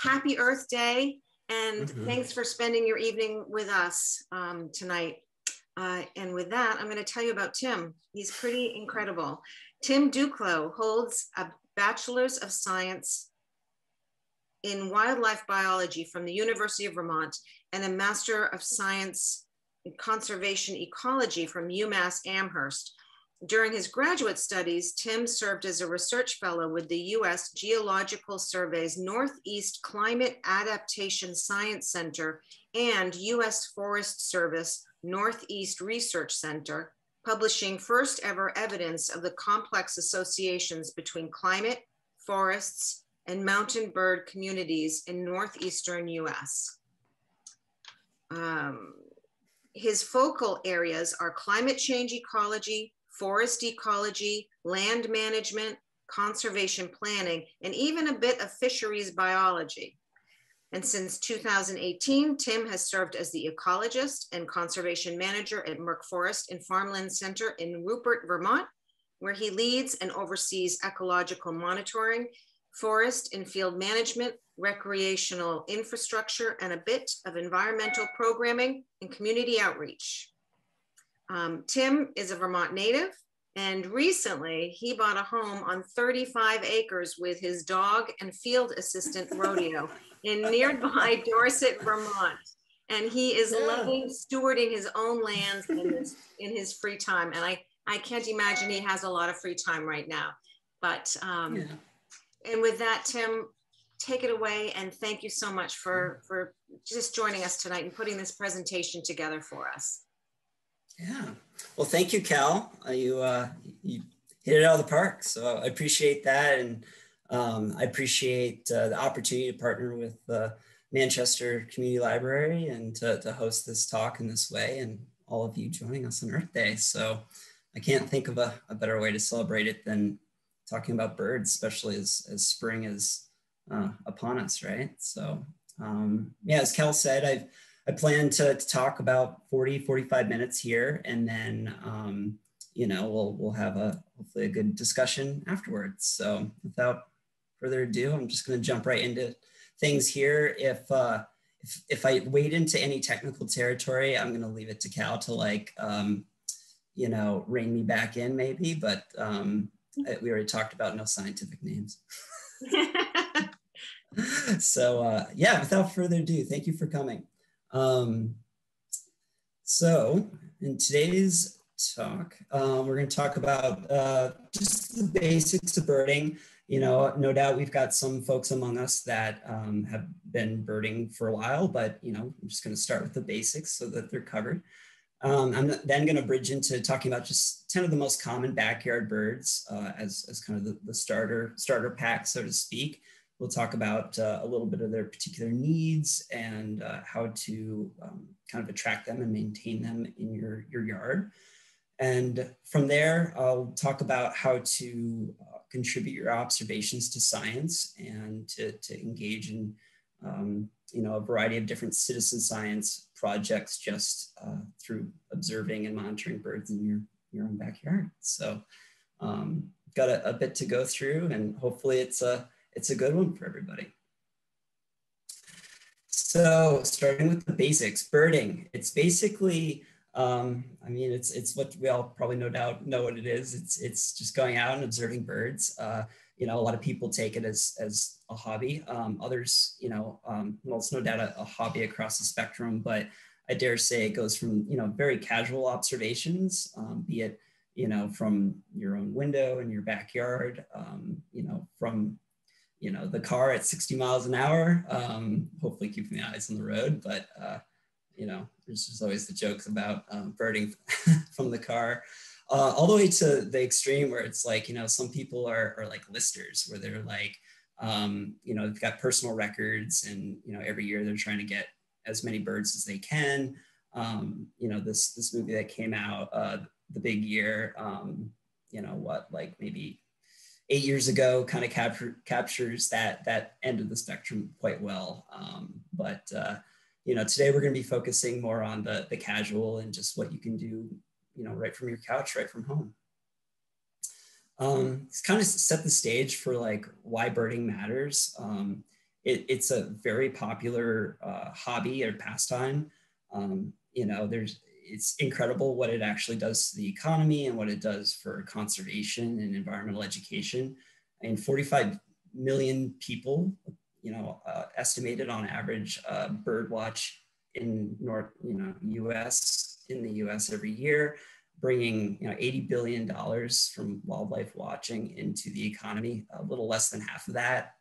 happy Earth Day, and mm-hmm. thanks for spending your evening with us um, tonight. Uh, and with that, I'm going to tell you about Tim. He's pretty incredible. Tim Duclos holds a Bachelor's of Science in Wildlife Biology from the University of Vermont and a Master of Science in Conservation Ecology from UMass Amherst. During his graduate studies, Tim served as a research fellow with the US Geological Survey's Northeast Climate Adaptation Science Center and US Forest Service Northeast Research Center, publishing first ever evidence of the complex associations between climate, forests, and mountain bird communities in Northeastern US. Um, his focal areas are climate change ecology, forest ecology, land management, conservation planning, and even a bit of fisheries biology. And since 2018, Tim has served as the ecologist and conservation manager at Merck Forest and Farmland Center in Rupert, Vermont, where he leads and oversees ecological monitoring, forest and field management, recreational infrastructure, and a bit of environmental programming and community outreach. Um, Tim is a Vermont native, and recently he bought a home on 35 acres with his dog and field assistant rodeo in nearby Dorset, Vermont. And he is yeah. loving stewarding his own lands in his, in his free time. And I, I can't imagine he has a lot of free time right now. But, um, yeah. and with that, Tim, take it away and thank you so much for, for just joining us tonight and putting this presentation together for us. Yeah. Well, thank you, Cal. Uh, you, uh, you hit it out of the park. So I appreciate that. And um, I appreciate uh, the opportunity to partner with the Manchester Community Library and to, to host this talk in this way and all of you joining us on Earth Day. So I can't think of a, a better way to celebrate it than talking about birds, especially as, as spring is uh, upon us, right? So um, yeah, as Cal said, I've I plan to, to, talk about 40, 45 minutes here, and then, um, you know, we'll, we'll have a hopefully a good discussion afterwards. So without further ado, I'm just going to jump right into things here. If, uh, if, if I wade into any technical territory, I'm going to leave it to Cal to like, um, you know, rein me back in maybe, but um, we already talked about no scientific names. so uh, yeah, without further ado, thank you for coming. Um, so in today's talk, um, we're going to talk about uh, just the basics of birding. You know, no doubt we've got some folks among us that um, have been birding for a while, but you know, I'm just going to start with the basics so that they're covered. Um, I'm then going to bridge into talking about just 10 of the most common backyard birds uh, as, as kind of the, the starter starter pack, so to speak. We'll talk about uh, a little bit of their particular needs and uh, how to um, kind of attract them and maintain them in your, your yard. And from there, I'll talk about how to uh, contribute your observations to science and to, to engage in um, you know, a variety of different citizen science projects just uh, through observing and monitoring birds in your, your own backyard. So um, got a, a bit to go through and hopefully it's a, it's a good one for everybody. So starting with the basics, birding. It's basically, um, I mean, it's it's what we all probably no doubt know what it is. It's it's just going out and observing birds. Uh, you know, a lot of people take it as as a hobby. Um, others, you know, um, well, it's no doubt a, a, hobby across the spectrum, but I dare say it goes from you know very casual observations, um, be it you know from your own window in your backyard, um, you know, from you know, the car at 60 miles an hour, um, hopefully keeping the eyes on the road. But, uh, you know, there's just always the jokes about um, birding from the car. Uh, all the way to the extreme where it's like, you know, some people are, are like listers where they're like, um, you know, they've got personal records and, you know, every year they're trying to get as many birds as they can. Um, you know, this, this movie that came out, uh, The Big Year, um, you know, what, like maybe eight years ago kind of capture, captures that that end of the spectrum quite well. Um, but uh, you know, today we're going to be focusing more on the the casual and just what you can do, you know, right from your couch, right from home. Um, it's kind of set the stage for like why birding matters. Um, it, it's a very popular uh, hobby or pastime. Um, you know, there's it's incredible what it actually does to the economy and what it does for conservation and environmental education. Mean, 45 million people, you know, uh, estimated on average uh, bird watch in North, you know, U.S. in the U.S. every year, bringing you know 80 billion dollars from wildlife watching into the economy. A little less than half of that,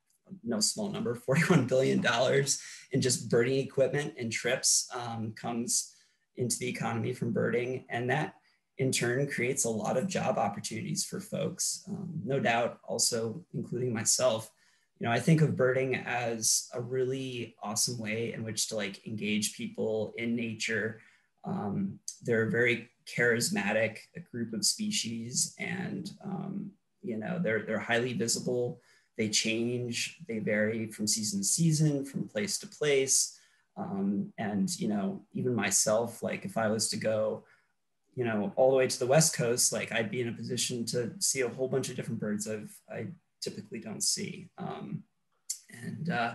no small number, 41 billion dollars in just birding equipment and trips um, comes into the economy from birding, and that in turn creates a lot of job opportunities for folks. Um, no doubt, also including myself you know, I think of birding as a really awesome way in which to like engage people in nature. Um, they're a very charismatic a group of species, and um, you know, they're they're highly visible. They change, they vary from season to season, from place to place. Um, and you know, even myself, like if I was to go, you know, all the way to the west coast, like I'd be in a position to see a whole bunch of different birds I've I typically don't see. Um, and, uh,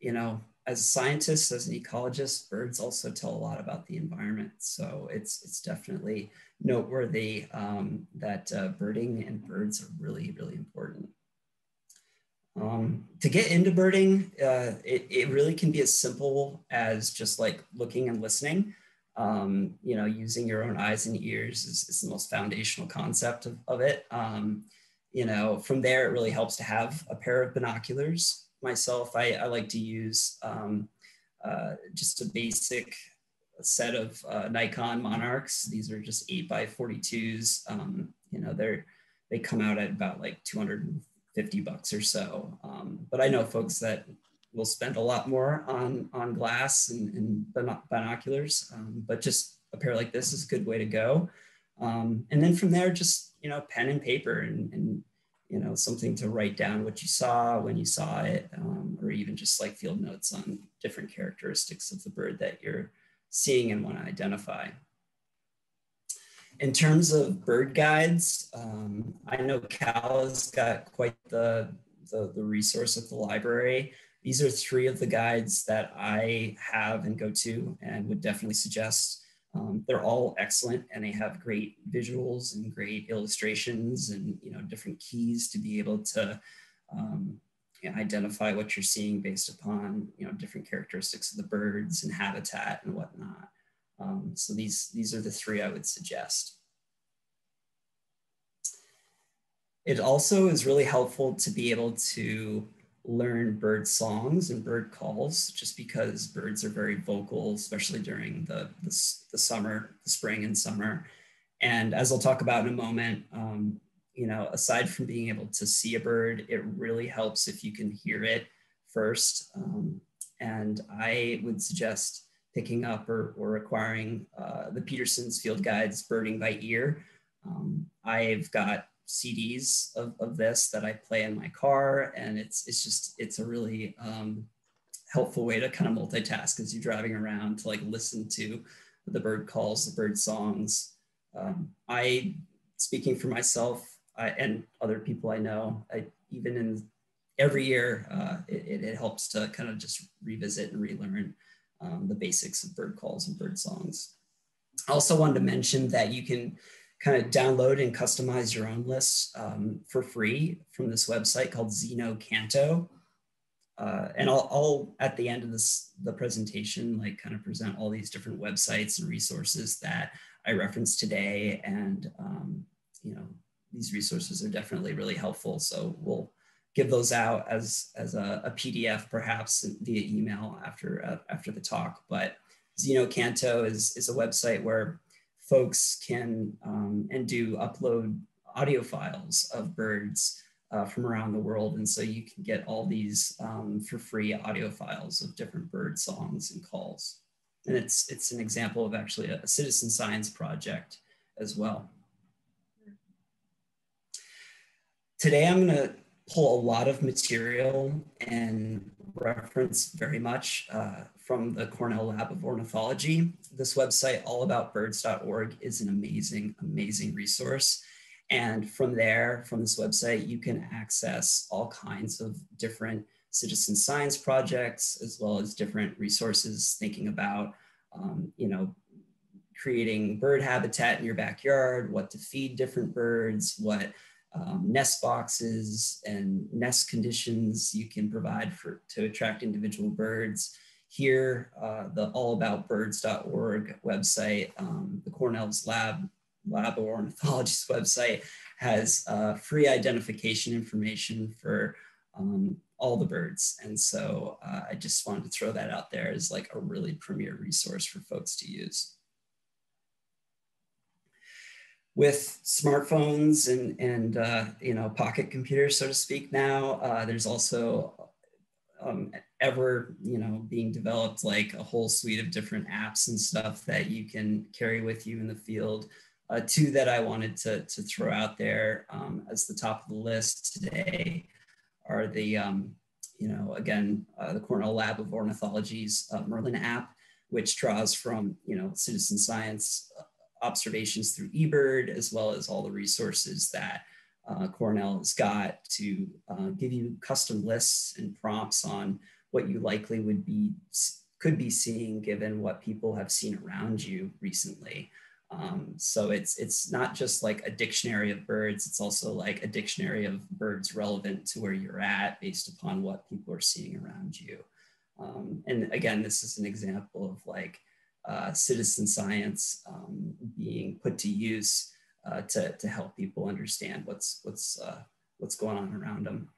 you know, as scientists, as an ecologist, birds also tell a lot about the environment. So it's, it's definitely noteworthy um, that uh, birding and birds are really, really important. Um, to get into birding, uh, it, it really can be as simple as just like looking and listening. Um, you know, using your own eyes and ears is, is the most foundational concept of, of it. Um, you know, from there, it really helps to have a pair of binoculars. Myself, I, I like to use um, uh, just a basic set of uh, Nikon Monarchs. These are just 8 by 42s. Um, you know, they're, they come out at about like 250 bucks or so. Um, but I know folks that will spend a lot more on, on glass and, and binoculars, um, but just a pair like this is a good way to go. Um, and then from there, just, you know, pen and paper and, and, you know, something to write down what you saw when you saw it, um, or even just like field notes on different characteristics of the bird that you're seeing and want to identify. In terms of bird guides, um, I know Cal has got quite the, the, the resource at the library. These are three of the guides that I have and go to and would definitely suggest um, they're all excellent and they have great visuals and great illustrations and you know different keys to be able to um, you know, identify what you're seeing based upon you know different characteristics of the birds and habitat and whatnot. Um, so these these are the three I would suggest. It also is really helpful to be able to learn bird songs and bird calls just because birds are very vocal, especially during the, the, the summer, the spring and summer. And as I'll talk about in a moment, um, you know, aside from being able to see a bird, it really helps if you can hear it first. Um, and I would suggest picking up or, or acquiring uh, the Peterson's Field Guides Birding by Ear. Um, I've got CDs of, of this that I play in my car. And it's, it's just, it's a really um, helpful way to kind of multitask as you're driving around to like listen to the bird calls, the bird songs. Um, I, speaking for myself I, and other people I know, I, even in every year, uh, it, it, helps to kind of just revisit and relearn um, the basics of bird calls and bird songs. I also wanted to mention that you can kind of download and customize your own lists um, for free from this website called Xeno-canto. Uh, and I'll, I'll, at the end of this the presentation like kind of present all these different websites and resources that I referenced today and um, you know these resources are definitely really helpful so we'll give those out as as a, a PDF perhaps via email after uh, after the talk but Xenocanto is is a website where folks can um, and do upload audio files of birds uh, from around the world. And so you can get all these um, for free audio files of different bird songs and calls. And it's, it's an example of actually a, a citizen science project as well. Today I'm gonna pull a lot of material and reference very much uh, from the Cornell Lab of Ornithology. This website, allaboutbirds.org, is an amazing, amazing resource. And from there, from this website, you can access all kinds of different citizen science projects, as well as different resources thinking about, um, you know, creating bird habitat in your backyard, what to feed different birds, what um, nest boxes and nest conditions you can provide for to attract individual birds. Here, uh, the allaboutbirds.org website, um, the Cornell's Lab, Lab of Ornithology's website has uh, free identification information for um, all the birds. And so uh, I just wanted to throw that out there as like a really premier resource for folks to use with smartphones and and uh, you know pocket computers, so to speak. Now uh, there's also um, ever you know being developed like a whole suite of different apps and stuff that you can carry with you in the field. Uh, two that I wanted to to throw out there um, as the top of the list today are the um, you know again uh, the Cornell Lab of Ornithology's uh, Merlin app, which draws from you know citizen science observations through eBird, as well as all the resources that uh, Cornell has got to uh, give you custom lists and prompts on what you likely would be could be seeing given what people have seen around you recently. Um, so it's it's not just like a dictionary of birds; it's also like a dictionary of birds relevant to where you're at, based upon what people are seeing around you. Um, and again, this is an example of like uh, citizen science um, being put to use uh, to, to help people understand what's, what's, uh, what's going on around them.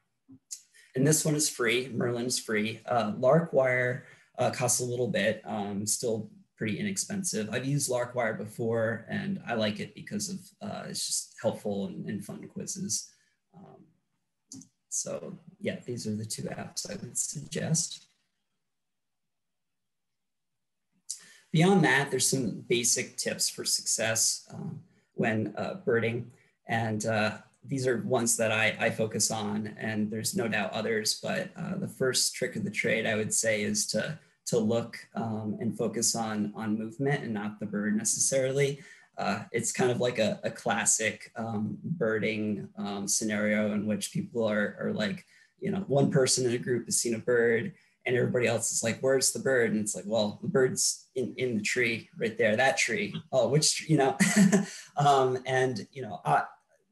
And this one is free, Merlin's free. Uh, Larkwire uh, costs a little bit, um, still pretty inexpensive. I've used Larkwire before and I like it because of uh, it's just helpful and, and fun quizzes. Um, so yeah, these are the two apps I would suggest. Beyond that, there's some basic tips for success um, when uh, birding. And uh, these are ones that I, I, focus on, and there's no doubt others. But uh, the first trick of the trade, I would say, is to, to look um, and focus on, on movement and not the bird necessarily. Uh, it's kind of like a, a classic um, birding um, scenario in which people are, are like, you know, one person in a group has seen a bird and everybody else is like, where's the bird? And it's like, well, the bird's in, in the tree right there, that tree. Oh, which, you know, um, and, you know, uh,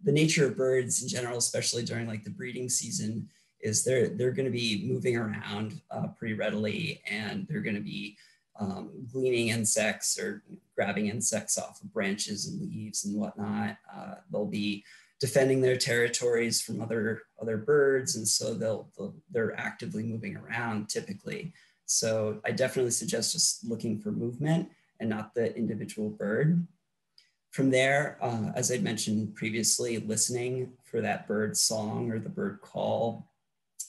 the nature of birds in general, especially during like the breeding season, is they're, they're going to be moving around uh, pretty readily and they're going to be um, gleaning insects or grabbing insects off of branches and leaves and whatnot. Uh, they'll be defending their territories from other other birds, and so they'll, they'll they're actively moving around typically. So I definitely suggest just looking for movement and not the individual bird. From there, uh, as I mentioned previously, listening for that bird song or the bird call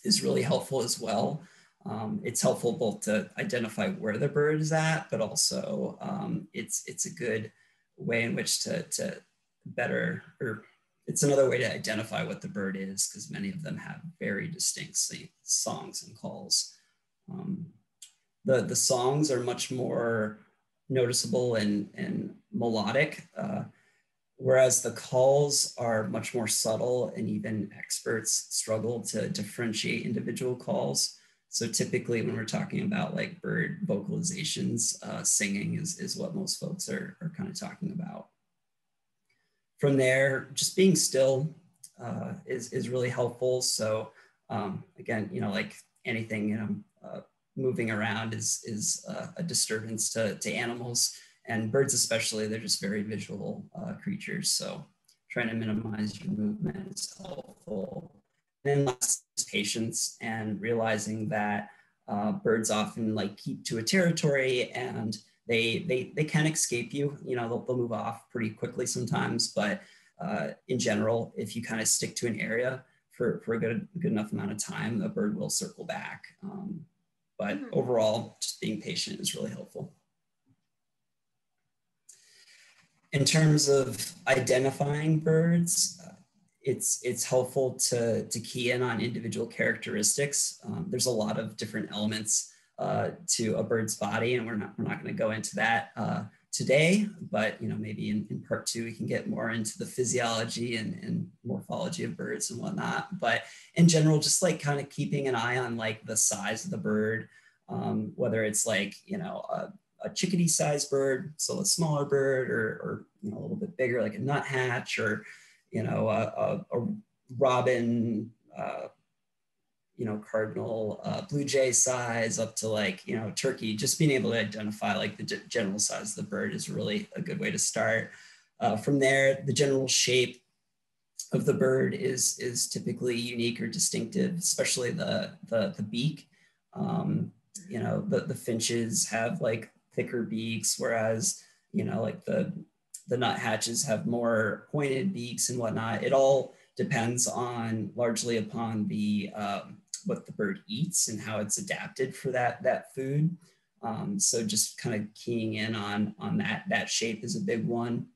is really helpful as well. Um, it's helpful both to identify where the bird is at, but also um, it's it's a good way in which to, to better or it's another way to identify what the bird is because many of them have very distinct songs and calls. Um, the, the songs are much more noticeable and, and melodic, uh, whereas the calls are much more subtle and even experts struggle to differentiate individual calls. So typically when we're talking about like bird vocalizations, uh, singing is, is what most folks are, are kind of talking about from there, just being still uh, is, is really helpful. So um, again, you know, like anything, you know, uh, moving around is, is uh, a disturbance to, to animals and birds especially, they're just very visual uh, creatures. So trying to minimize your movement is helpful. And then last patience and realizing that uh, birds often like keep to a territory and they they they can escape you. You know, they'll, they'll move off pretty quickly sometimes, but uh, in general, if you kind of stick to an area for, for a good good enough amount of time, the bird will circle back. Um, but mm-hmm. overall, just being patient is really helpful. In terms of identifying birds, uh, it's it's helpful to to key in on individual characteristics. Um, there's a lot of different elements uh, to a bird's body, and we're not we're not going to go into that uh, today, but you know maybe in, in part two we can get more into the physiology and, and morphology of birds and whatnot. But in general, just like kind of keeping an eye on like the size of the bird, um, whether it's like you know a, a chickadee sized bird, so a smaller bird, or, or you know a little bit bigger like a nuthatch, or you know a, a, a robin. Uh, you know, cardinal uh, blue jay size up to like, you know, turkey, just being able to identify like the general size of the bird is really a good way to start. Uh, from there, the general shape of the bird is, is typically unique or distinctive, especially the, the, the beak. Um, you know, the, the finches have like thicker beaks, whereas, you know, like the, the nuthatches have more pointed beaks and whatnot. It all depends on largely upon the, um, what the bird eats and how it's adapted for that that food. Um, so just kind of keying in on on that that shape is a big one.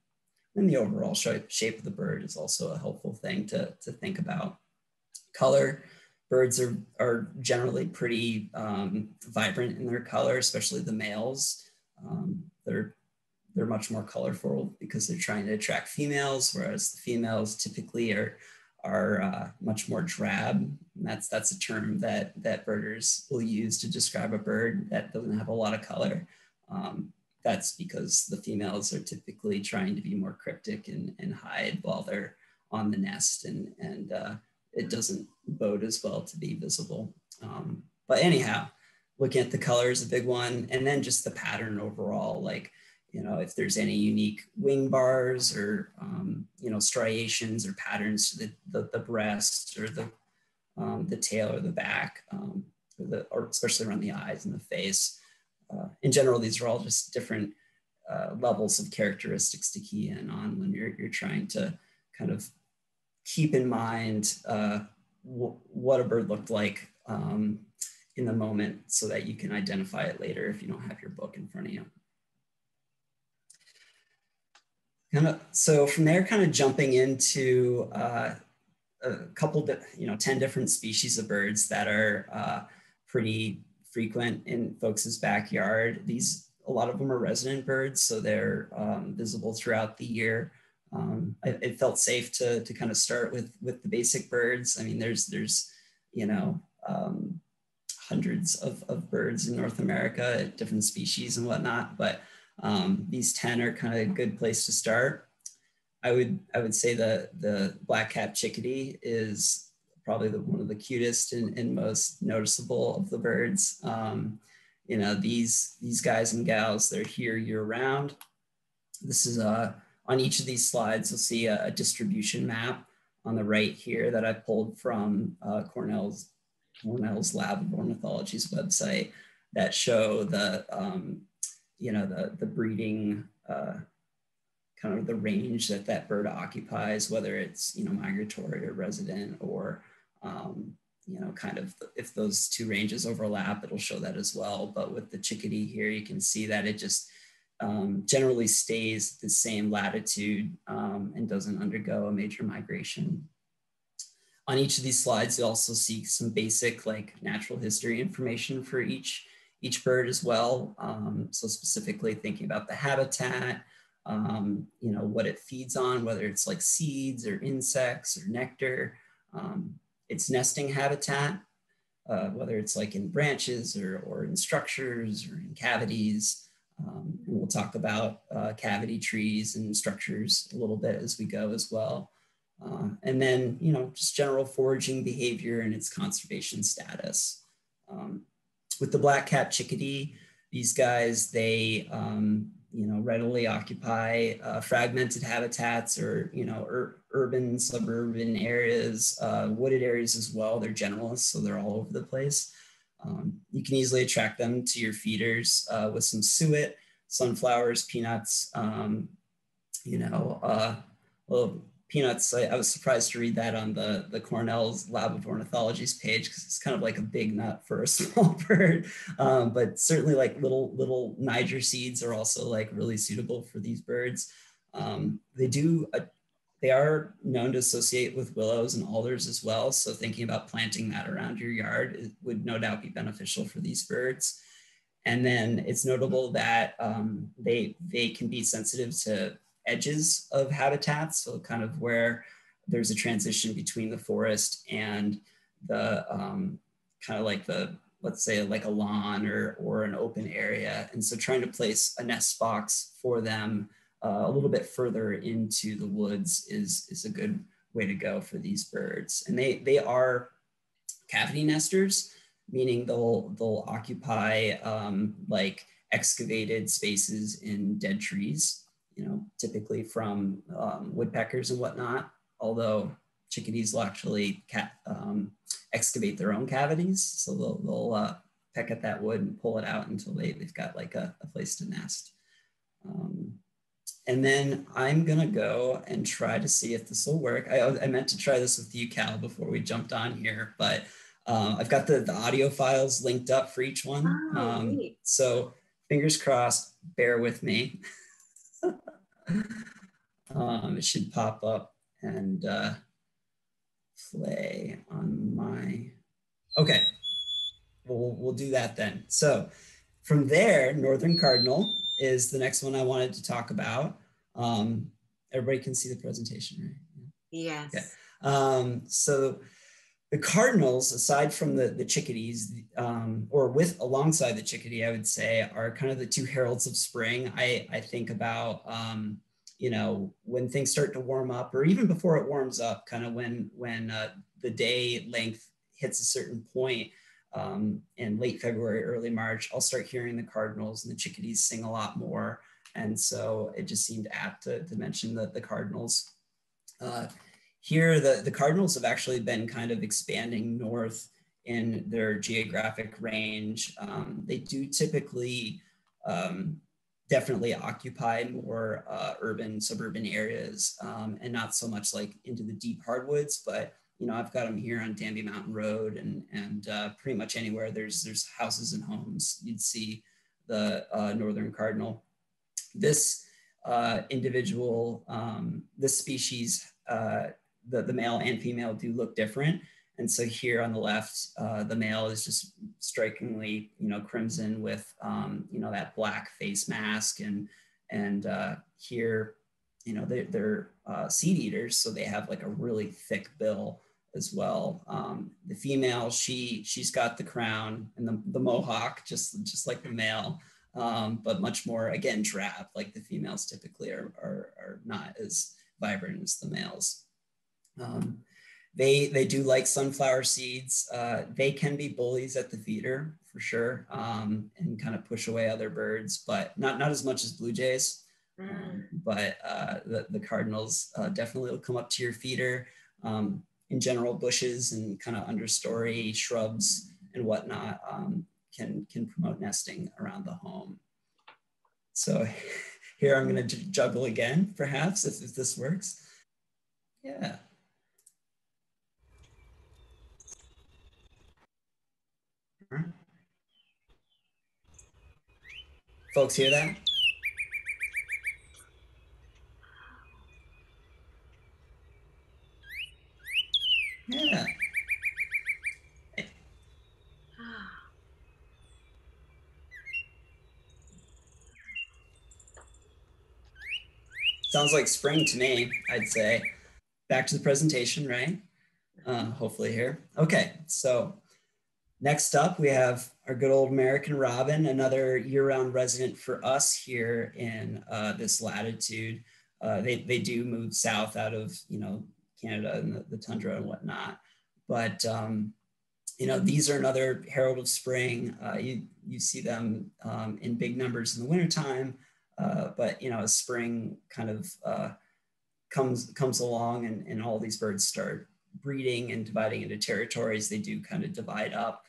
And the overall shape, shape of the bird is also a helpful thing to, to think about. Color, birds are, are generally pretty um, vibrant in their color, especially the males. Um, they're, they're much more colorful because they're trying to attract females, whereas the females typically are are uh, much more drab. And that's that's a term that that birders will use to describe a bird that doesn't have a lot of color. Um, that's because the females are typically trying to be more cryptic and, and hide while they're on the nest, and and uh, it doesn't bode as well to be visible. Um, but anyhow, looking at the color is a big one, and then just the pattern overall, like you know, if there's any unique wing bars or, um, you know, striations or patterns to the, the, the breast or the, um, the tail or the back, um, or, the, or especially around the eyes and the face. Uh, in general, these are all just different uh, levels of characteristics to key in on when you're, you're trying to kind of keep in mind uh, what a bird looked like um, in the moment so that you can identify it later if you don't have your book in front of you. Kind of so from there kind of jumping into uh, a couple you know 10 different species of birds that are uh, pretty frequent in folks' backyard. These a lot of them are resident birds so they're um, visible throughout the year. Um, I, it felt safe to, to kind of start with with the basic birds. I mean there's there's you know um, hundreds of, of birds in north america different species and whatnot but um, these 10 are kind of a good place to start. I would I would say the the black cap chickadee is probably the, one of the cutest and, and most noticeable of the birds. Um, you know these these guys and gals they're here year round. This is a uh, on each of these slides you'll see a, a distribution map on the right here that I pulled from uh, Cornell's Cornell's Lab of Ornithology's website that show the um, you know, the, the breeding, uh, kind of the range that that bird occupies, whether it's, you know, migratory or resident or, um, you know, kind of if those two ranges overlap, it'll show that as well. But with the chickadee here, you can see that it just um, generally stays the same latitude um, and doesn't undergo a major migration. On each of these slides, you also see some basic like natural history information for each each bird as well. Um, so specifically thinking about the habitat, um, you know, what it feeds on, whether it's like seeds or insects or nectar, um, its nesting habitat, uh, whether it's like in branches or, or in structures or in cavities. Um, and we'll talk about uh, cavity trees and structures a little bit as we go as well. Uh, and then, you know, just general foraging behavior and its conservation status. Um, with the black cap chickadee, these guys, they, um, you know, readily occupy uh, fragmented habitats or, you know, ur urban, suburban areas, uh, wooded areas as well. They're generalists, so they're all over the place. Um, you can easily attract them to your feeders uh, with some suet, sunflowers, peanuts, um, you know, uh, little peanuts. I, I, was surprised to read that on the, the Cornell's Lab of Ornithology's page because it's kind of like a big nut for a small bird. Um, but certainly like little little Niger seeds are also like really suitable for these birds. Um, they do a, they are known to associate with willows and alders as well. So thinking about planting that around your yard would no doubt be beneficial for these birds. And then it's notable that um, they, they can be sensitive to edges of habitats. So kind of where there's a transition between the forest and the um, kind of like the, let's say like a lawn or, or an open area. And so trying to place a nest box for them uh, a little bit further into the woods is, is a good way to go for these birds. And they, they are cavity nesters, meaning they'll, they'll occupy um, like excavated spaces in dead trees, you know, typically from um, woodpeckers and whatnot, although chickadees will actually um, excavate their own cavities. So they'll, they'll uh, peck at that wood and pull it out until they, they've got like a, a place to nest. Um, and then I'm gonna go and try to see if this will work. I, I meant to try this with you, Cal, before we jumped on here, but um, I've got the, the audio files linked up for each one. Oh, um, so fingers crossed, bear with me. um, it should pop up and uh, play on my, okay, we'll, we'll do that then. So from there, Northern Cardinal is the next one I wanted to talk about. Um, everybody can see the presentation, right? Yes. Okay. Um, so the cardinals, aside from the, the chickadees, um, or with alongside the chickadee, I would say are kind of the two heralds of spring. I, I think about, um, you know, when things start to warm up or even before it warms up, kind of when, when uh, the day length hits a certain point, um, in late February, early March, I'll start hearing the Cardinals and the chickadees sing a lot more. And so it just seemed apt to, to mention the, the Cardinals. Uh, here, the, the Cardinals have actually been kind of expanding north in their geographic range. Um, they do typically um, definitely occupy more uh, urban, suburban areas um, and not so much like into the deep hardwoods, but you know, I've got them here on Danby Mountain Road and, and uh, pretty much anywhere there's, there's houses and homes, you'd see the uh, Northern Cardinal. This uh, individual, um, this species, uh, the, the male and female do look different. And so here on the left, uh, the male is just strikingly, you know, crimson with, um, you know, that black face mask. And, and uh, here, you know, they, they're seed eaters. So they have like a really thick bill as well. Um, the female, she she's got the crown and the, the mohawk, just just like the male, um, but much more again drab. Like the females typically are are, are not as vibrant as the males. Um, they they do like sunflower seeds. Uh, they can be bullies at the feeder for sure, um, and kind of push away other birds, but not not as much as blue jays. Mm. but uh, the, the cardinals uh, definitely will come up to your feeder. Um, in general, bushes and kind of understory shrubs and whatnot um, can, can promote nesting around the home. So here I'm gonna juggle again, perhaps, if, if this works. Yeah. Folks hear that? Yeah. Sounds like spring to me, I'd say. Back to the presentation, right? Uh, hopefully here. Okay, so next up we have our good old American robin, another year-round resident for us here in uh, this latitude. Uh, they, they do move south out of, you know, Canada and the, the tundra and whatnot. But um, you know, these are another herald of spring. Uh, you you see them um, in big numbers in the wintertime, uh, but you know, as spring kind of uh, comes comes along and, and all these birds start breeding and dividing into territories, they do kind of divide up.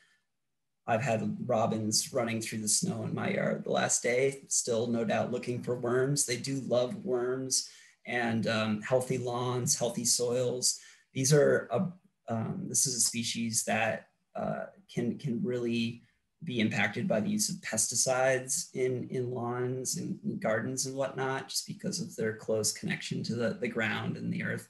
I've had robins running through the snow in my yard the last day, still no doubt looking for worms. They do love worms and um, healthy lawns, healthy soils. These are a, um, this is a species that uh, can can really be impacted by the use of pesticides in in lawns and gardens and whatnot, just because of their close connection to the, the ground and the earth.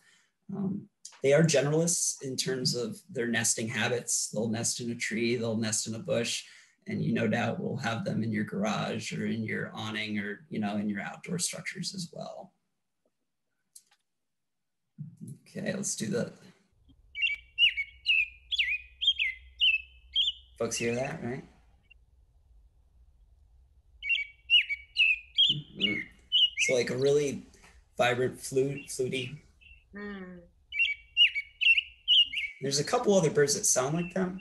Um, they are generalists in terms of their nesting habits. They'll nest in a tree, they'll nest in a bush, and you no doubt will have them in your garage or in your awning or you know in your outdoor structures as well. Okay, let's do the. Folks hear that, right? Mm -hmm. So like a really vibrant flute, fluty. Mm. There's a couple other birds that sound like them.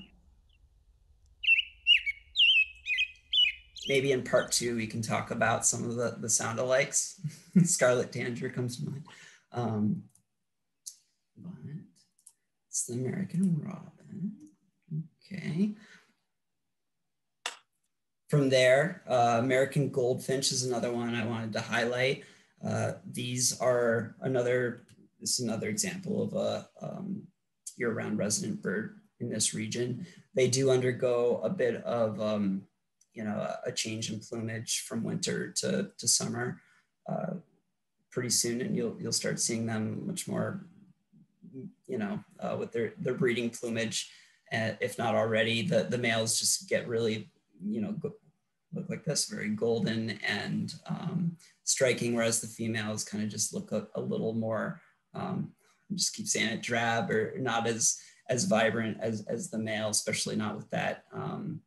Maybe in part two, we can talk about some of the, the sound alikes. Scarlet Tanager comes to mind. Um, but it's the American Robin. Okay. From there, uh, American Goldfinch is another one I wanted to highlight. Uh, these are another, this is another example of a um, year-round resident bird in this region. They do undergo a bit of, um, you know, a, change in plumage from winter to, to summer uh, pretty soon, and you'll you'll start seeing them much more, you know, uh, with their their breeding plumage. Uh, if not already, the the males just get really, you know, look like this, very golden and um, striking, whereas the females kind of just look a, a little more, um, just keep saying it, drab or not as as vibrant as as the male, especially not with that, um,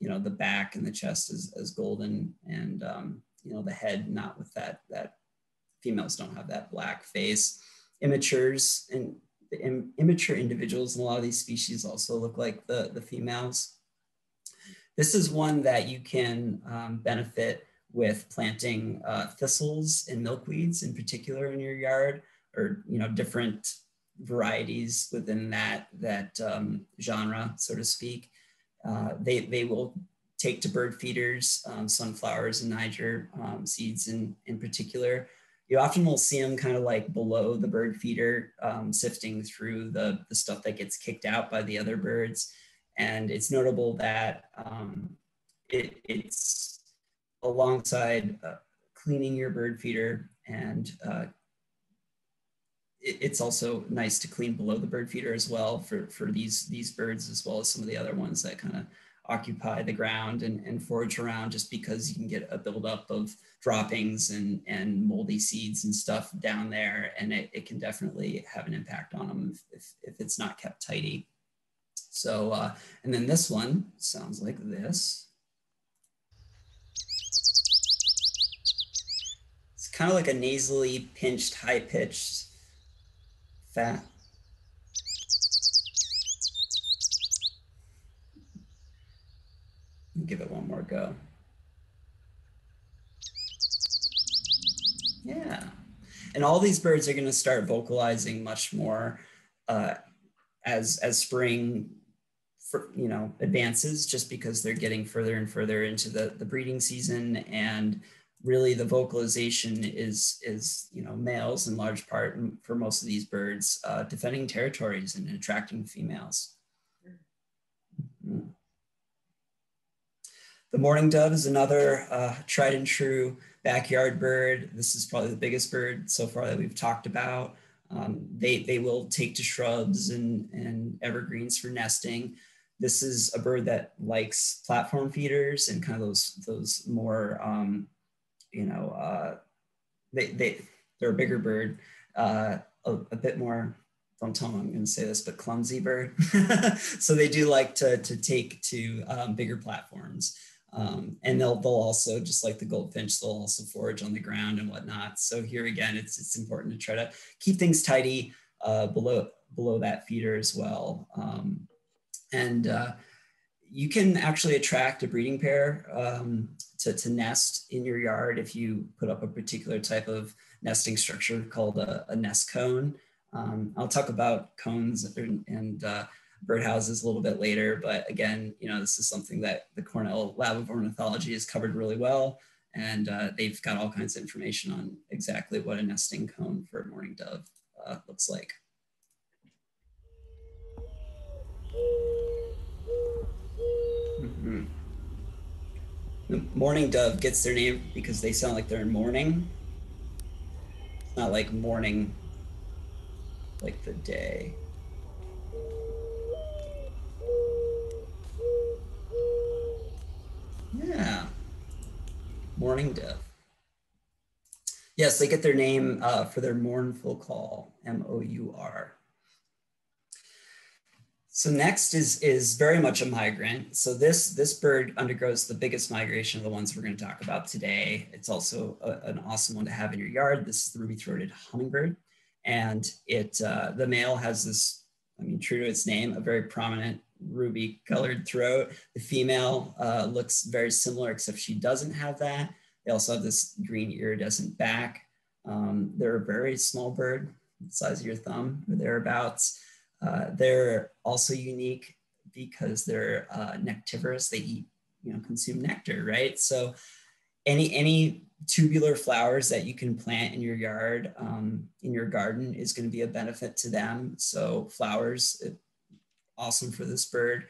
you know, the back and the chest is as golden and um, you know the head not with that that females don't have that black face. Immatures and the Im immature individuals in a lot of these species also look like the the females. This is one that you can um, benefit with planting uh, thistles and milkweeds in particular in your yard or you know different varieties within that that um, genre so to speak. Uh, they, they will take to bird feeders um, sunflowers and niger um, seeds in, in particular. You often will see them kind of like below the bird feeder um, sifting through the, the stuff that gets kicked out by the other birds. And it's notable that um, it, it's alongside uh, cleaning your bird feeder and uh, it's also nice to clean below the bird feeder as well for, for these, these birds as well as some of the other ones that kind of occupy the ground and, and forage around just because you can get a buildup of droppings and, and moldy seeds and stuff down there and it, it can definitely have an impact on them if, if, if it's not kept tidy. So, uh, and then this one sounds like this. It's kind of like a nasally pinched, high pitched fat. Give it one more go. Yeah. And all these birds are going to start vocalizing much more uh, as as spring for, you know advances just because they're getting further and further into the the breeding season and really the vocalization is is you know males in large part for most of these birds uh, defending territories and attracting females. Mm-hmm. the mourning dove is another uh, tried and true backyard bird. This is probably the biggest bird so far that we've talked about. Um, they, they will take to shrubs and, and evergreens for nesting. This is a bird that likes platform feeders and kind of those those more um, you know uh, they they they're a bigger bird, uh, a, a, bit more. Don't tell them I'm going to say this, but clumsy bird. so they do like to to take to um, bigger platforms. Um, and they'll, they'll also, just like the goldfinch, they'll also forage on the ground and whatnot. So here again, it's, it's important to try to keep things tidy uh, below, below that feeder as well. Um, and uh, you can actually attract a breeding pair um, to, to nest in your yard if you put up a particular type of nesting structure called a, a nest cone. Um, I'll talk about cones and, and uh, birdhouses a little bit later, but again, you know, this is something that the Cornell Lab of Ornithology has covered really well. And uh, they've got all kinds of information on exactly what a nesting cone for a mourning dove uh, looks like. The mourning dove gets their name because they sound like they're in mourning. It's not like morning, like the day. Yeah. Morning dove. Yes, they get their name uh, for their mournful call, M O U R. So next is, is very much a migrant. So this, this bird undergoes the biggest migration of the ones we're gonna talk about today. It's also a, an awesome one to have in your yard. This is the ruby-throated hummingbird. And it, uh, the male has this, I mean, true to its name, a very prominent ruby colored throat. The female uh, looks very similar, except she doesn't have that. They also have this green iridescent back. Um, they're a very small bird, size of your thumb or thereabouts. Uh, they're also unique because they're uh, nectivorous. They eat, you know, consume nectar, right? So any any tubular flowers that you can plant in your yard, um, in your garden, is going to be a benefit to them. So flowers, it, awesome for this bird.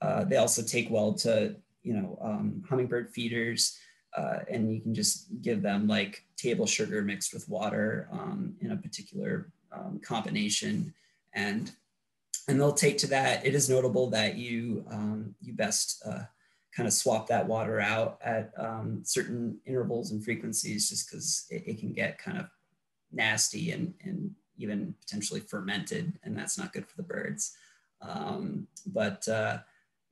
Uh, they also take well to, you know, um, hummingbird feeders uh, and you can just give them like table sugar mixed with water um, in a particular um, combination and and they'll take to that. It is notable that you um, you best uh, kind of swap that water out at um, certain intervals and frequencies just because it, it, can get kind of nasty and and even potentially fermented and that's not good for the birds. Um, but uh,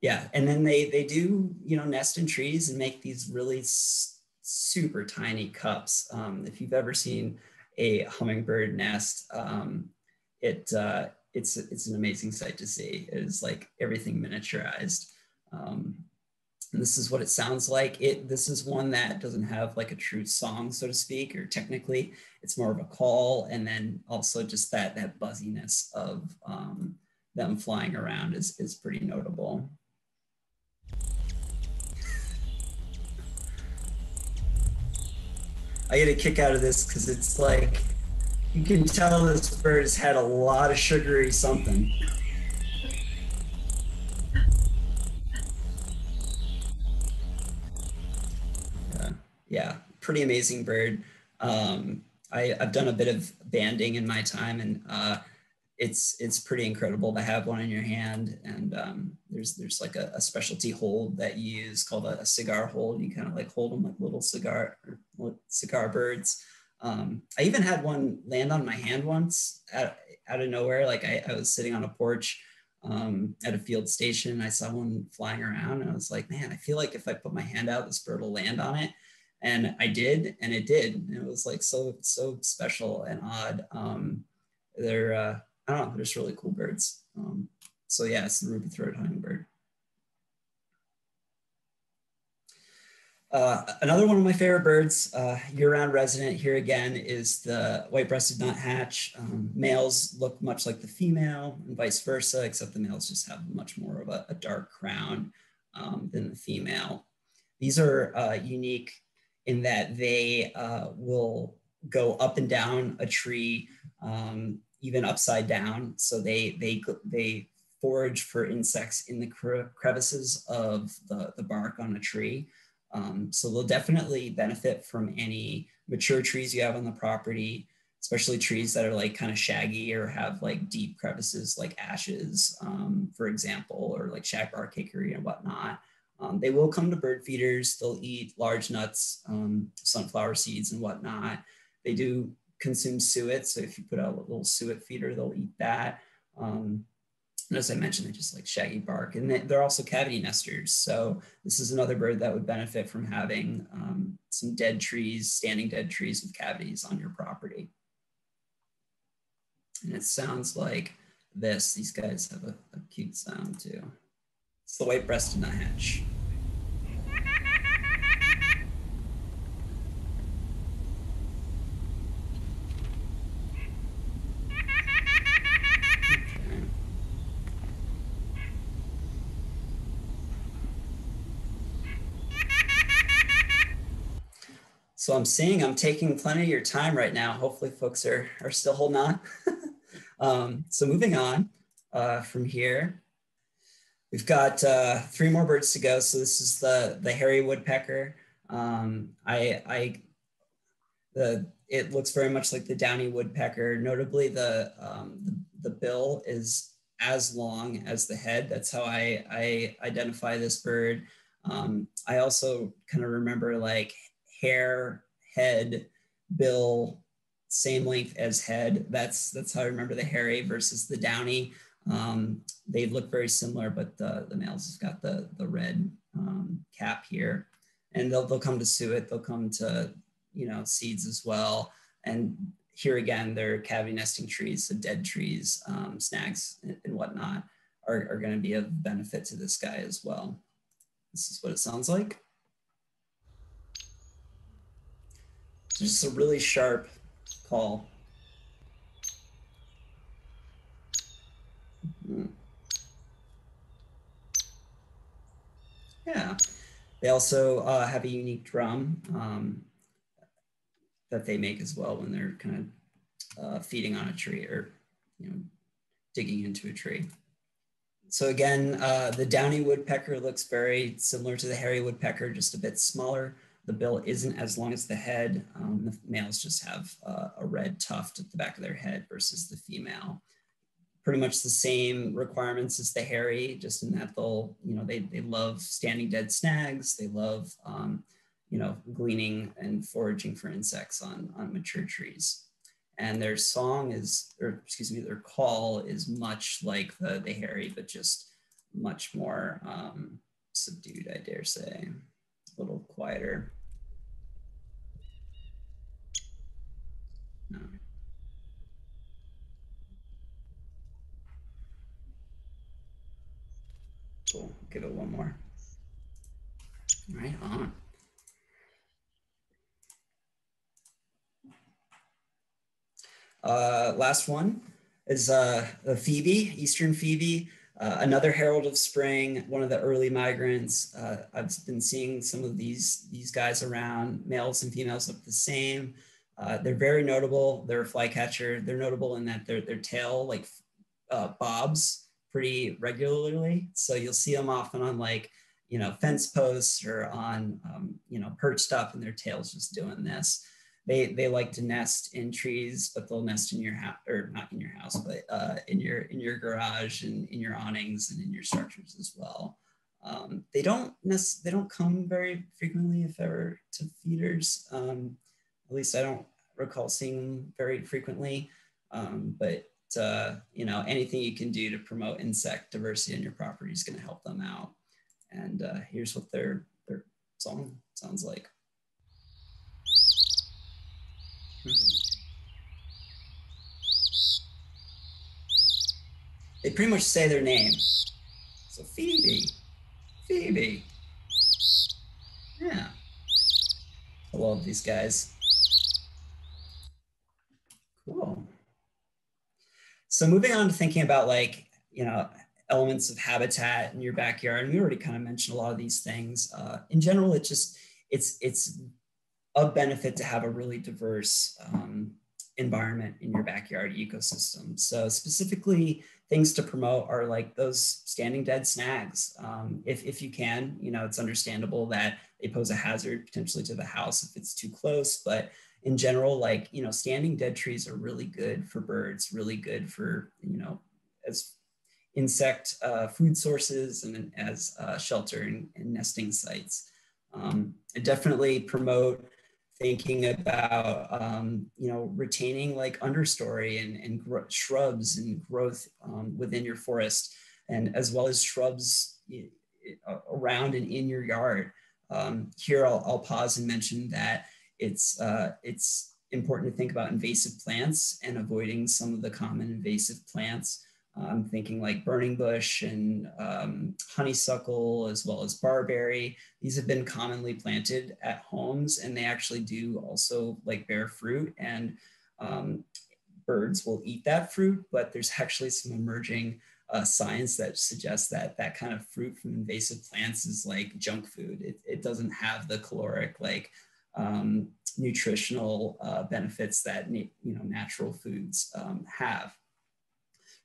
yeah. And then they they do you know nest in trees and make these really super tiny cups. Um, if you've ever seen a hummingbird nest um, it uh, it's it's an amazing sight to see. It is like everything miniaturized. Um, and this is what it sounds like. It this is one that doesn't have like a true song so to speak or technically. It's more of a call and then also just that that buzziness of um, them flying around is, is pretty notable. I get a kick out of this because it's like you can tell this bird has had a lot of sugary something. Yeah, yeah pretty amazing bird. Um, I, have done a bit of banding in my time, and uh, it's it's pretty incredible to have one in your hand. And um, there's there's like a, a, specialty hold that you use called a, a cigar hold. You kind of like hold them like little cigar cigar birds. Um, I even had one land on my hand once out, out of nowhere. Like I, I was sitting on a porch um, at a field station. I saw one flying around and I was like, man, I feel like if I put my hand out, this bird will land on it. And I did, and it did. And it was like so, so special and odd. Um, they're, uh, I don't know, they're just really cool birds. Um, so yeah, it's the ruby-throated hummingbird. Uh, another one of my favorite birds, uh, year-round resident here again, is the white-breasted nuthatch. Um, males look much like the female and vice versa, except the males just have much more of a, a dark crown um, than the female. These are uh, unique in that they uh, will go up and down a tree um, even upside down. So they they they forage for insects in the crevices of the, the bark on a tree. Um, so they'll definitely benefit from any mature trees you have on the property, especially trees that are like kind of shaggy or have like deep crevices like ashes, um, for example, or like shagbark hickory and whatnot. Um, they will come to bird feeders. They'll eat large nuts, um, sunflower seeds and whatnot. They do consume suet. So if you put out a little suet feeder, they'll eat that. Um, and as I mentioned, they just like shaggy bark and they're also cavity nesters. So this is another bird that would benefit from having um, some dead trees, standing dead trees with cavities on your property. And it sounds like this. These guys have a, a cute sound too. It's the white-breasted nuthatch. I'm seeing I'm taking plenty of your time right now. Hopefully folks are, are still holding on. um, so moving on uh, from here, we've got uh, three more birds to go. So this is the, the hairy woodpecker. Um, I, I, the, it looks very much like the downy woodpecker. Notably the, um, the, the bill is as long as the head. That's how I, I identify this bird. Um, I also kind of remember like hair, head, bill, same length as head. That's that's how I remember the hairy versus the downy. Um, they look very similar, but the, the males has got the, the red um, cap here. And they'll, they'll come to suet, they'll come to, you know, seeds as well. And here again, they're cavity nesting trees, so dead trees, um, snags and, and whatnot are, are gonna be of benefit to this guy as well. This is what it sounds like. Just a really sharp call. Hmm. Yeah. They also uh, have a unique drum um, that they make as well when they're kind of uh, feeding on a tree or, you know, digging into a tree. So again, uh, the downy woodpecker looks very similar to the hairy woodpecker, just a bit smaller. The bill isn't as long as the head. Um, the males just have uh, a red tuft at the back of their head versus the female. Pretty much the same requirements as the hairy, just in that they'll, you know, they, they love standing dead snags. They love, um, you know, gleaning and foraging for insects on, on mature trees. And their song is, or excuse me, their call is much like the, the hairy, but just much more um, subdued, I dare say, a little quieter. Cool. Give it one more. Right on. Uh, last one is uh, phoebe, eastern phoebe, uh, another herald of spring, one of the early migrants. Uh, I've been seeing some of these these guys around. Males and females look the same. Uh, they're very notable. They're a flycatcher. They're notable in that their, their tail like uh, bobs pretty regularly. So you'll see them often on like, you know, fence posts or on, um, you know, perched up and their tail's just doing this. They, they like to nest in trees, but they'll nest in your house or not in your house, but uh, in your in your garage and in your awnings and in your structures as well. Um, they don't nest, they don't come very frequently, if ever, to feeders. Um, at least I don't recall seeing them very frequently. Um, but uh, you know, anything you can do to promote insect diversity in your property is going to help them out. And uh, here's what their their song sounds like. They pretty much say their name. So Phoebe, Phoebe. Yeah. I love these guys. Cool. So moving on to thinking about like, you know, elements of habitat in your backyard, and we already kind of mentioned a lot of these things. Uh, in general, it just, it's, it's a benefit to have a really diverse um, environment in your backyard ecosystem. So specifically things to promote are like those standing dead snags. Um, if, if you can, you know, it's understandable that they pose a hazard potentially to the house if it's too close, but in general, like, you know, standing dead trees are really good for birds, really good for, you know, as insect uh, food sources and as uh, shelter and, and, nesting sites. Um, I definitely promote thinking about, um, you know, retaining like understory and, and shrubs and growth um, within your forest and as well as shrubs around and in your yard. Um, here I'll, I'll pause and mention that it's, uh, it's important to think about invasive plants and avoiding some of the common invasive plants. I'm thinking like burning bush and um, honeysuckle as well as barberry. These have been commonly planted at homes and they actually do also like bear fruit and um, birds will eat that fruit, but there's actually some emerging uh, science that suggests that that kind of fruit from invasive plants is like junk food. It, it doesn't have the caloric like um, nutritional uh, benefits that you know natural foods um, have.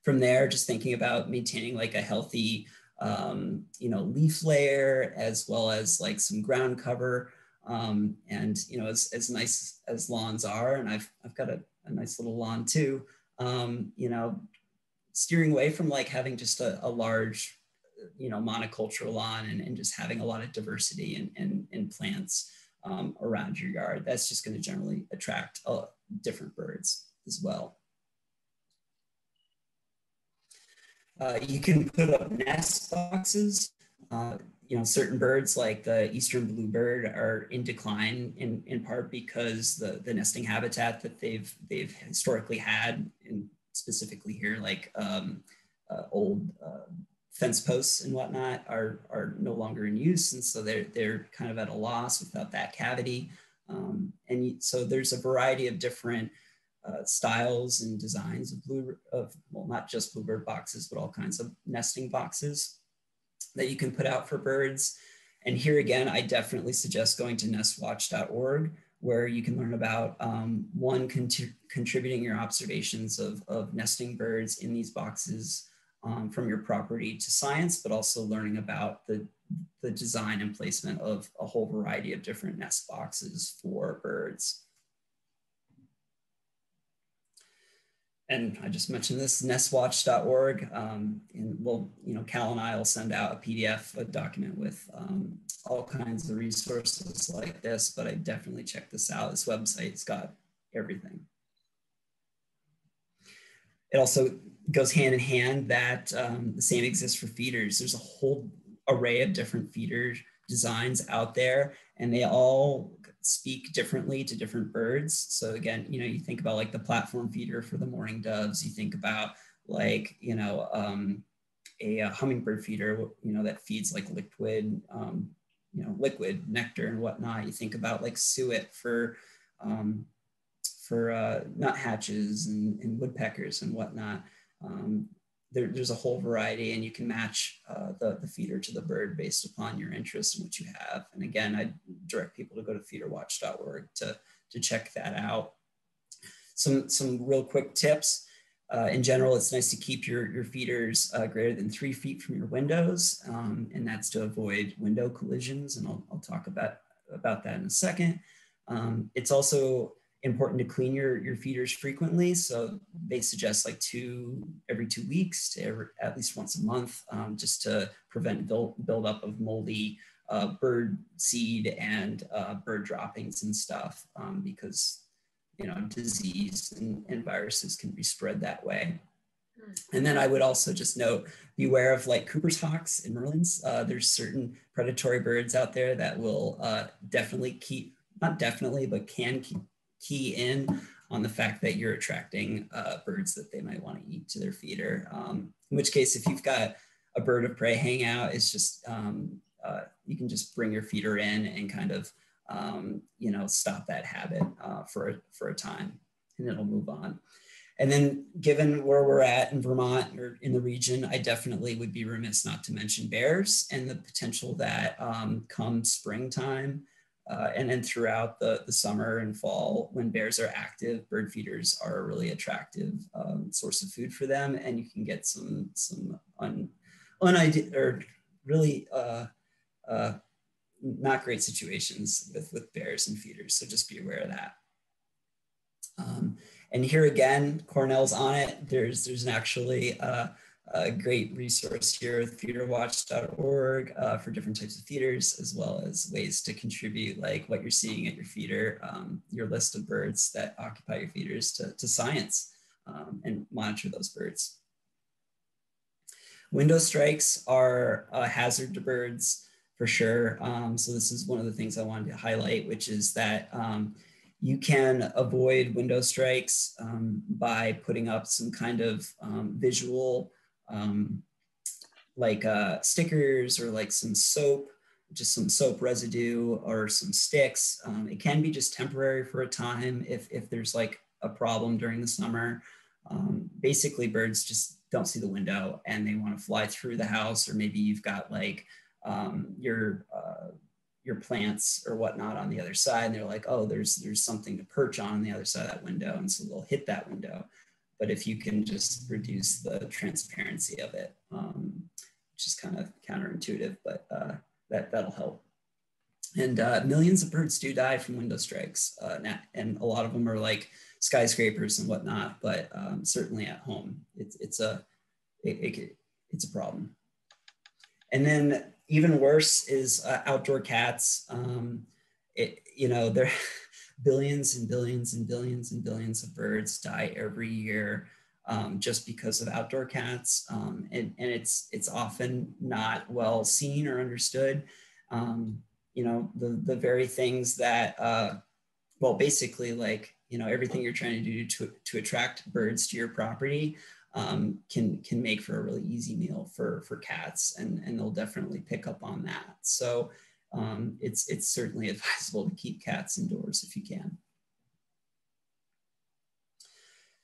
From there, just thinking about maintaining like a healthy um, you know leaf layer as well as like some ground cover. Um, and you know as, as nice as lawns are, and I've I've got a, a nice little lawn too. Um, you know, steering away from like having just a, a large you know monocultural lawn and, and just having a lot of diversity in, in, in plants um, around your yard. That's just going to generally attract uh, different birds as well. Uh, you can put up nest boxes. Uh, you know, certain birds like the eastern bluebird are in decline in, in part because the, the nesting habitat that they've they've historically had, and specifically here, like um, uh, old uh, fence posts and whatnot, are are no longer in use, and so they're they're kind of at a loss without that cavity. Um, and so there's a variety of different uh, styles and designs of blue of well not just bluebird boxes but all kinds of nesting boxes that you can put out for birds and here again i definitely suggest going to nestwatch.org where you can learn about um, one contributing your observations of, of nesting birds in these boxes um, from your property to science but also learning about the the design and placement of a whole variety of different nest boxes for birds and I just mentioned this, nestwatch.org. Um, and we'll, you know, Cal and I will send out a PDF, a document with um, all kinds of resources like this, but I definitely check this out. This website's got everything. It also goes hand in hand that um, the same exists for feeders. There's a whole array of different feeder designs out there, and they all speak differently to different birds. So again, you know, you think about like the platform feeder for the mourning doves. You think about like you know um, a, a, hummingbird feeder, you know, that feeds like liquid, um, you know, liquid nectar and whatnot. You think about like suet for um, for uh, nuthatches and, and woodpeckers and whatnot. Um, there, there's a whole variety and you can match uh, the, the feeder to the bird based upon your interest and what you have. And again, I direct people to go to feederwatch.org to, to check that out. Some, some real quick tips. Uh, in general, it's nice to keep your, your feeders uh, greater than three feet from your windows, um, and that's to avoid window collisions. And I'll, I'll talk about, about that in a second. Um, it's also important to clean your, your feeders frequently. So they suggest like two every two weeks to every, at least once a month, um, just to prevent build, buildup of moldy uh, bird seed and uh, bird droppings and stuff um, because you know disease and, and viruses can be spread that way. And then I would also just note, beware of like Cooper's hawks and merlins. Uh, there's certain predatory birds out there that will uh, definitely keep, not definitely, but can keep key in on the fact that you're attracting uh, birds that they might want to eat to their feeder. Um, in which case, if you've got a bird of prey hang out, it's just, um, uh, you can just bring your feeder in and kind of, um, you know, stop that habit uh, for, for a time and it'll move on. And then given where we're at in Vermont or in the region, I definitely would be remiss not to mention bears and the potential that um, come springtime, uh, and then throughout the, the summer and fall, when bears are active, bird feeders are a really attractive um, source of food for them, and you can get some some un, unide- or really uh, uh, not great situations with with bears and feeders. So just be aware of that. Um, and here again, Cornell's on it. There's there's actually uh, a great resource here, feederwatch.org, uh, for different types of feeders, as well as ways to contribute, like what you're seeing at your feeder, um, your list of birds that occupy your feeders to, to science um, and monitor those birds. Window strikes are a hazard to birds for sure. Um, so this is one of the things I wanted to highlight, which is that um, you can avoid window strikes um, by putting up some kind of um, visual um, like uh, stickers or like some soap, just some soap residue or some sticks. Um, it can be just temporary for a time if, if there's like a problem during the summer. Um, basically, birds just don't see the window and they want to fly through the house, or maybe you've got like um, your uh, your plants or whatnot on the other side, and they're like, oh, there's there's something to perch on on the other side of that window, and so they'll hit that window but if you can just reduce the transparency of it, um, which is kind of counterintuitive, but uh, that, that'll help. And uh, millions of birds do die from window strikes, uh, and a lot of them are like skyscrapers and whatnot, but um, certainly at home, it's, it's, a, it, it, it's a problem. And then even worse is uh, outdoor cats. Um, it, you know, there billions and billions and billions and billions of birds die every year um, just because of outdoor cats. Um, and, and it's, it's often not well seen or understood. Um, you know, the, the very things that, uh, well, basically like, you know, everything you're trying to do to, to attract birds to your property um, can, can make for a really easy meal for, for cats and, and they'll definitely pick up on that. So um, it's, it's certainly advisable to keep cats indoors if you can.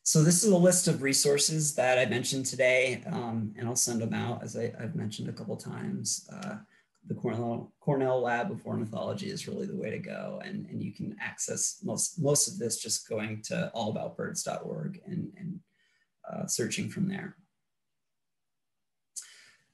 So this is a list of resources that I mentioned today, um, and I'll send them out as I, have mentioned a couple times. Uh, the Cornell, Cornell Lab of Ornithology is really the way to go, and, and you can access most, most of this just going to allaboutbirds.org and, and uh, searching from there.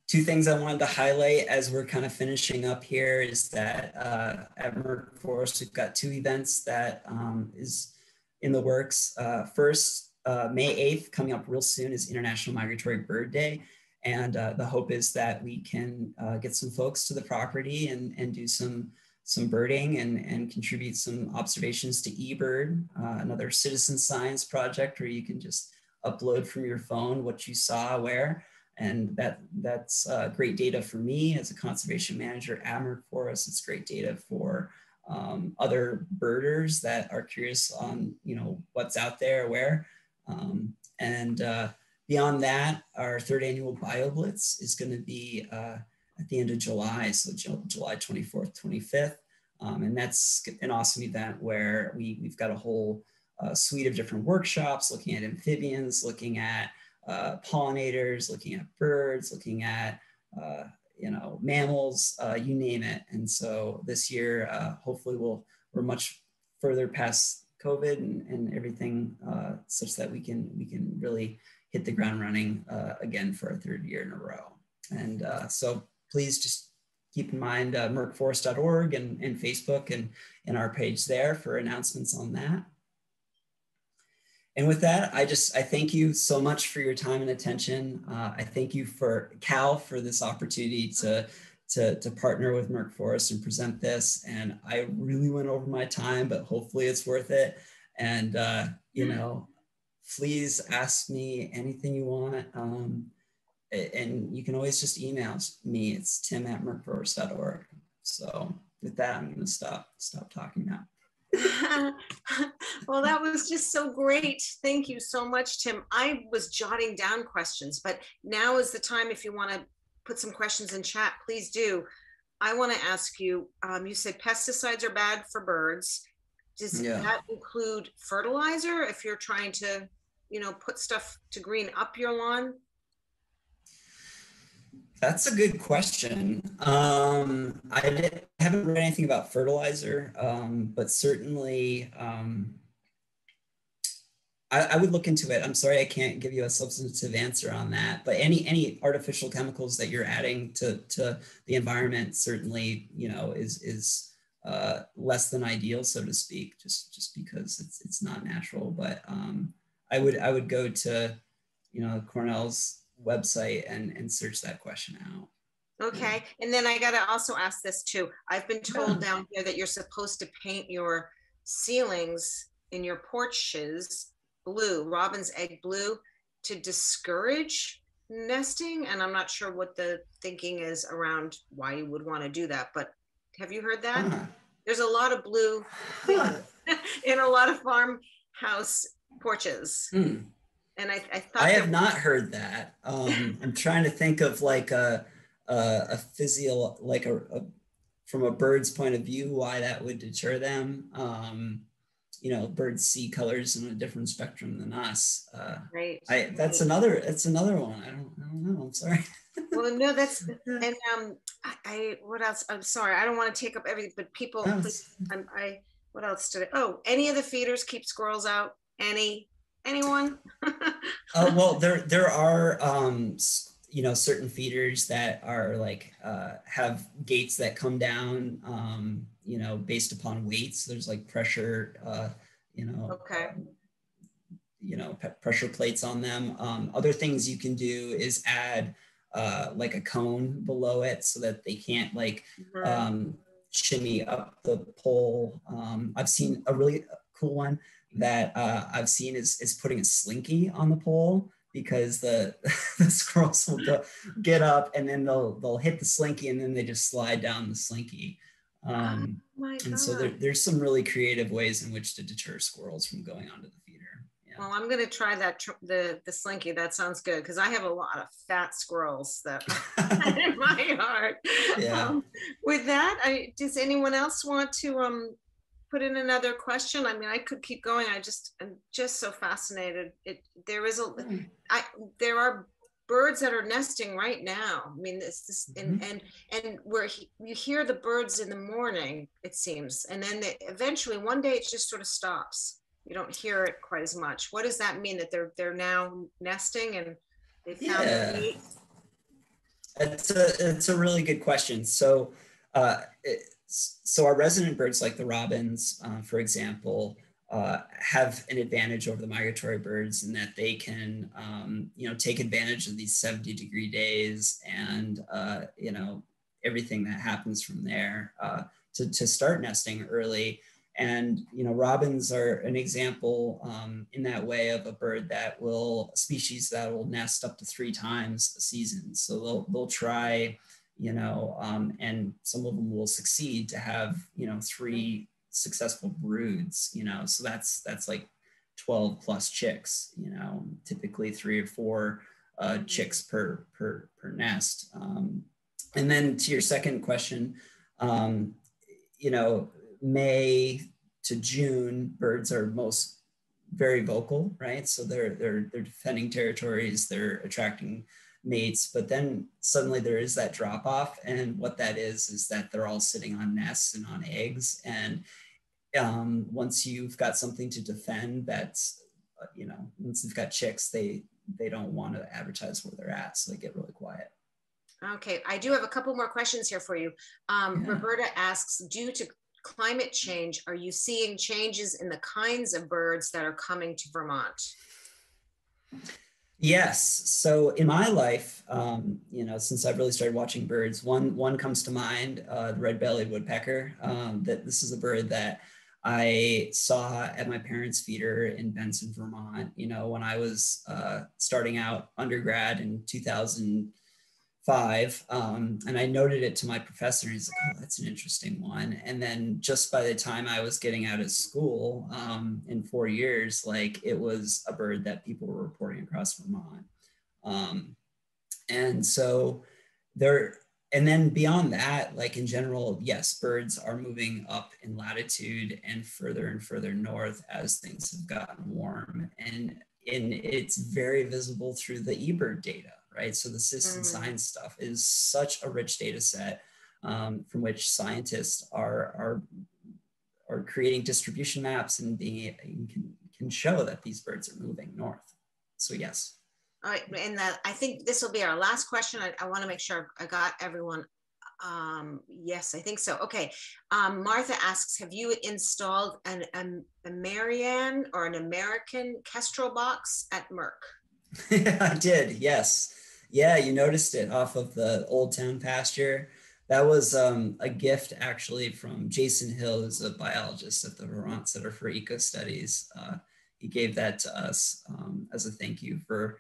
Two things I wanted to highlight as we're kind of finishing up here is that uh, at Forest, we've got two events that um, is in the works. Uh, first, uh, May 8th, coming up real soon, is International Migratory Bird Day. And uh, the hope is that we can uh, get some folks to the property and, and do some, some birding and, and contribute some observations to eBird, uh, another citizen science project where you can just upload from your phone what you saw where. And that, that's uh, great data for me as a conservation manager at Merck Forest. It's great data for um, other birders that are curious on you know what's out there where um, and uh, beyond that, our third annual BioBlitz is going to be uh, at the end of July, so July 24th, 25th. Um, and that's an awesome event where we, we've got a whole uh, suite of different workshops looking at amphibians, looking at uh, pollinators, looking at birds, looking at uh, you know mammals, uh, you name it. And so this year, hopefully, we'll we're much further past COVID and, and everything uh, such that we can we can really hit the ground running uh, again for a third year in a row. And uh, so please just keep in mind uh, merckforest.org and, and Facebook and, and our page there for announcements on that. And with that, I just I thank you so much for your time and attention. Uh, I thank you for Cal for this opportunity to to, to partner with Merck Forest and present this. And I really went over my time, but hopefully it's worth it. And, uh, you know, please ask me anything you want. Um, and you can always just email me. It's tim at merckforest.org. So with that, I'm going to stop, stop talking now. well, that was just so great. Thank you so much, Tim. I was jotting down questions, but now is the time if you want to put some questions in chat, please do. I want to ask you, um, you said pesticides are bad for birds. Does yeah. that include fertilizer if you're trying to, you know, put stuff to green up your lawn? That's a good question. Um, I haven't read anything about fertilizer, um, but certainly um, I, I, would look into it. I'm sorry I can't give you a substantive answer on that, but any any artificial chemicals that you're adding to to the environment certainly you know is is uh, less than ideal, so to speak, just just because it's it's not natural. But um, I would I would go to you know Cornell's website and and search that question out. Okay, and then I got to also ask this too. I've been told down here that you're supposed to paint your ceilings in your porches blue, robin's egg blue, to discourage nesting. And I'm not sure what the thinking is around why you would want to do that. But have you heard that? Uh-huh. There's a lot of blue in a lot of farmhouse porches. Hmm. And I, I thought I have not heard that. Um, I'm trying to think of like a a, a physio like a, a, from a bird's point of view why that would deter them. Um, you know birds see colors in a different spectrum than us. Uh right. I that's right. another that's another one. I don't i don't know. I'm sorry. Well no that's and um I, I, what else? I'm sorry. I don't want to take up everything but people oh, please, I'm, i what else did I, oh any of the feeders keep squirrels out? Any anyone? Uh, well there there are um you know certain feeders that are like uh, have gates that come down um, you know based upon weights. There's like pressure uh, you know okay. you know pressure plates on them. Um, other things you can do is add uh, like a cone below it so that they can't like mm-hmm. um, shimmy up the pole. Um, I've seen a really cool one that uh, I've seen is, is putting a slinky on the pole because the, the squirrels will go, get up and then they'll, they'll hit the slinky and then they just slide down the slinky. Um, oh and so there, there's some really creative ways in which to deter squirrels from going onto the feeder. Yeah. Well, I'm going to try that the the slinky. That sounds good because I have a lot of fat squirrels that in my yard. Yeah. Um, with that, I, does anyone else want to um put in another question? I mean, I could keep going. I just I'm just so fascinated. It there is a hmm. There are birds that are nesting right now. I mean, this, this mm-hmm. and, and, and where he, you hear the birds in the morning, it seems, and then they, eventually one day it just sort of stops. You don't hear it quite as much. What does that mean that they're, they're now nesting and they found yeah. meat? It's a, it's a really good question. So, uh, it, so our resident birds like the robins, uh, for example, uh, have an advantage over the migratory birds in that they can, um, you know, take advantage of these 70 degree days and, uh, you know, everything that happens from there uh, to, to start nesting early. And, you know, robins are an example um, in that way of a bird that will, species that will nest up to three times a season. So they'll, they'll try, you know, um, and some of them will succeed to have, you know, three successful broods, you know, so that's that's like 12 plus chicks, you know, typically three or four uh, mm-hmm. chicks per per per nest. Um, and then to your second question, um, you know, May to June, birds are most very vocal, right? So they're they're they're defending territories, they're attracting mates, but then suddenly there is that drop off, and what that is is that they're all sitting on nests and on eggs, and um, once you've got something to defend that's uh, you know once they've got chicks they they don't want to advertise where they're at so they get really quiet. Okay i do have a couple more questions here for you. Um, yeah. roberta asks due to climate change are you seeing changes in the kinds of birds that are coming to vermont Yes. So in my life, um, you know, since I've really started watching birds, one one comes to mind, uh, the red-bellied woodpecker. Um, that this is a bird that I saw at my parents' feeder in Benson, Vermont, you know, when I was uh, starting out undergrad in 2005. Um, and I noted it to my professor, and he's like, oh, that's an interesting one. And then just by the time I was getting out of school um, in four years, like it was a bird that people were reporting across Vermont. Um, and so there, and then beyond that, like in general, yes, birds are moving up in latitude and further and further north as things have gotten warm. And, and it's very visible through the eBird data, right? So the citizen mm. science stuff is such a rich data set um, from which scientists are, are, are creating distribution maps and being, can, can show that these birds are moving north. So yes. All right, and the, I think this will be our last question. I, I want to make sure I got everyone. Um, yes, I think so. Okay. Um, Martha asks, have you installed an, a, a Marianne or an American Kestrel box at Merck? I did. Yes. Yeah, you noticed it off of the Old Town pasture. That was um, a gift actually from Jason Hill, who's a biologist at the Vermont Center for Ecostudies. Uh, he gave that to us um, as a thank you for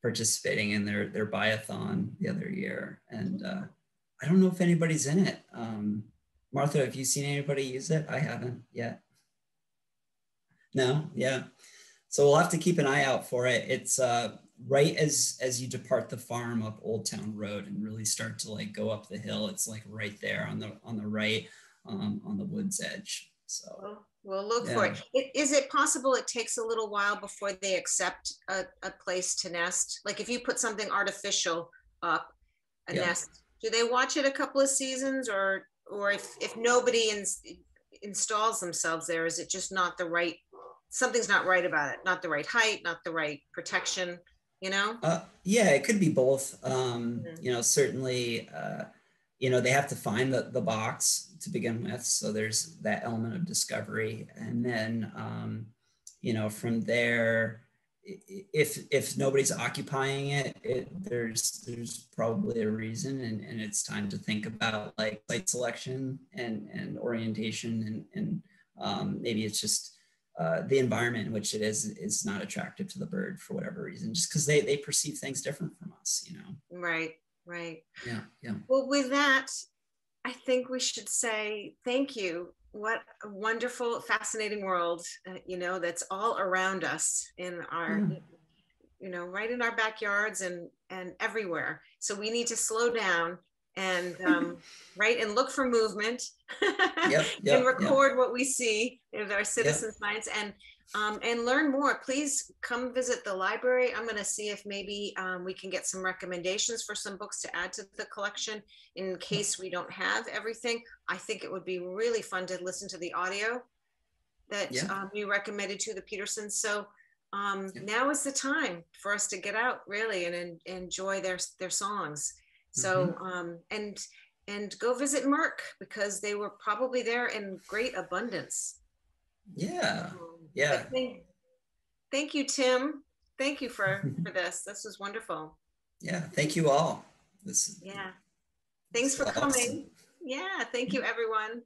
participating in their their Birdathon the other year, and uh, I don't know if anybody's in it. Um, Martha, have you seen anybody use it? I haven't yet. No, yeah. So we'll have to keep an eye out for it. It's uh, right as as you depart the farm up Old Town Road and really start to like go up the hill. It's like right there on the on the right um, on the woods edge. So We'll look yeah. for it. Is it possible it takes a little while before they accept a, a place to nest? Like if you put something artificial up, a yeah. nest, do they watch it a couple of seasons or or if, if nobody ins, installs themselves there, is it just not the right, something's not right about it, not the right height, not the right protection, you know? Uh, yeah, it could be both. Um, mm-hmm. You know, certainly, uh, you know they have to find the, the box to begin with so there's that element of discovery and then um, you know from there if if nobody's occupying it, it there's there's probably a reason and, and it's time to think about like site selection and and orientation and and um, maybe it's just uh, the environment in which it is is not attractive to the bird for whatever reason just because they they perceive things different from us you know? Right right. Yeah yeah. Well with that i think we should say thank you. What a wonderful fascinating world uh, you know that's all around us in our you know right in our backyards and and everywhere. So we need to slow down and um, right and look for movement yep, yep, and record yep. what we see in our citizen science and um, and learn more. Please come visit the library. I'm going to see if maybe um, we can get some recommendations for some books to add to the collection in case we don't have everything. I think it would be really fun to listen to the audio that yeah. um, you recommended to the petersons. So um, now is the time for us to get out really and, and enjoy their their songs so mm-hmm. um, and and go visit Merck because they were probably there in great abundance. Yeah, um, yeah. Thank, thank you, Tim. Thank you for for this. This was wonderful. Yeah, thank you all. This yeah. Thanks for awesome. coming. Yeah, thank you, everyone.